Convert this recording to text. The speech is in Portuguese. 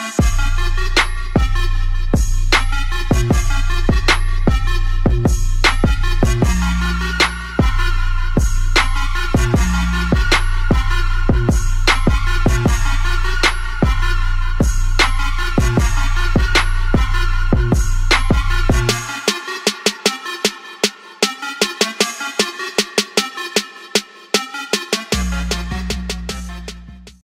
Música